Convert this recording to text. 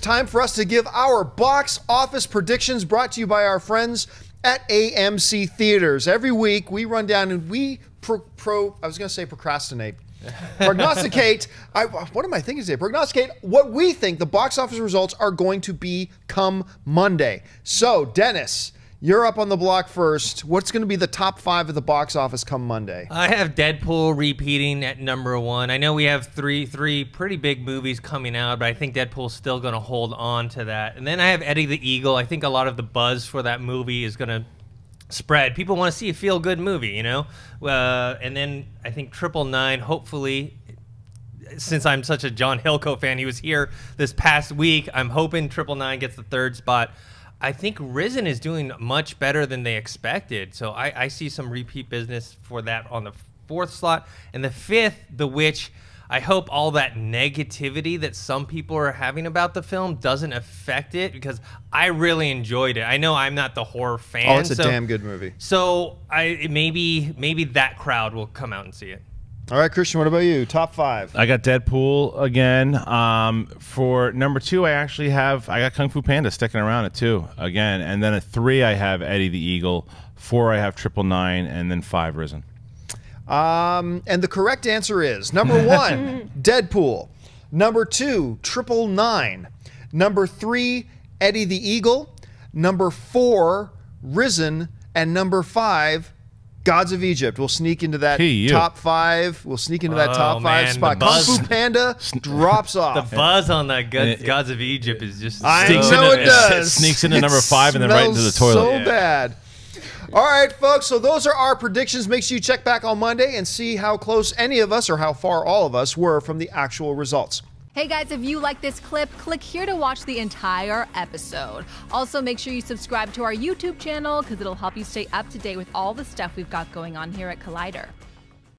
time for us to give our box office predictions brought to you by our friends at AMC Theaters. Every week we run down and we pro, pro I was going to say procrastinate. prognosticate. I, what am I thinking today? Prognosticate what we think the box office results are going to be come Monday. So, Dennis, you're up on the block first. What's going to be the top five of the box office come Monday? I have Deadpool repeating at number one. I know we have three three pretty big movies coming out, but I think Deadpool's still going to hold on to that. And then I have Eddie the Eagle. I think a lot of the buzz for that movie is going to spread. People want to see a feel good movie, you know. Uh, and then I think Triple Nine. Hopefully, since I'm such a John Hillcoat fan, he was here this past week. I'm hoping Triple Nine gets the third spot. I think Risen is doing much better than they expected. So I, I see some repeat business for that on the fourth slot. And the fifth, The Witch. I hope all that negativity that some people are having about the film doesn't affect it because I really enjoyed it. I know I'm not the horror oh, fan. Oh, it's a so, damn good movie. So I maybe maybe that crowd will come out and see it. All right, Kristian, what about you? Top five. I got Deadpool again. Um, for number two, I actually have I got Kung Fu Panda sticking around at two again, and then at three, I have Eddie the Eagle. Four, I have Triple Nine, and then five, Risen. Um, and the correct answer is number one, Deadpool. Number two, Triple Nine. Number three, Eddie the Eagle. Number four, Risen. And number five, Gods of Egypt. We'll sneak into that Hey, top five. We'll sneak into that Oh, top man, five spot. Kung buzz. Fu Panda drops off. The buzz on that Gods, it- Gods of Egypt is just I so know into- it does. sneaks into It number five and then right into the toilet. So Yeah. bad. All right, folks. So those are our predictions. Make sure you check back on Monday and see how close any of us or how far all of us were from the actual results. Hey guys, if you like this clip, click here to watch the entire episode. Also, make sure you subscribe to our YouTube channel because it'll help you stay up to date with all the stuff we've got going on here at Collider.